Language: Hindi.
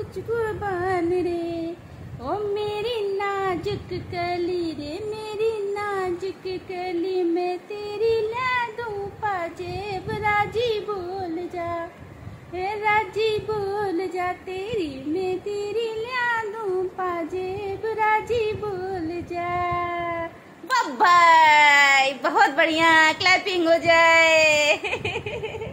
दूँ सब कुछ कुर्बान रे। ओ मेरी नाजुक कली रे, मेरी नाजुक कली, मैं तेरी ला दूँ पाजेब राज़ी बोल जा। हे राज़ी बोल जा तेरी, मैं तेरी ला दूँ पाजेब राज़ी बोल जा। बाय बहुत बढ़िया क्लैपिंग हो जाए।